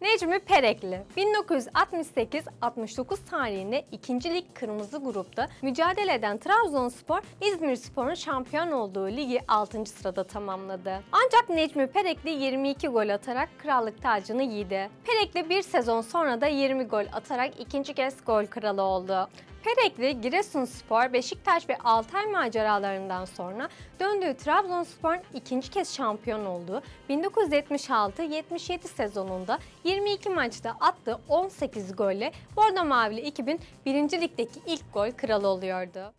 Necmi Perekli 1968-69 tarihinde 2. Lig Kırmızı Grup'ta mücadele eden Trabzonspor, İzmirspor'un şampiyon olduğu ligi 6. sırada tamamladı. Ancak Necmi Perekli 22 gol atarak krallık tacını giydi. Perekli bir sezon sonra da 20 gol atarak ikinci kez gol kralı oldu. Perekli, Giresunspor, Beşiktaş ve Altay maceralarından sonra döndüğü Trabzonspor'un ikinci kez şampiyon olduğu 1976-77 sezonunda 22 maçta attığı 18 golle Bordo Mavili ekibin 1. Lig'deki ilk gol kralı oluyordu.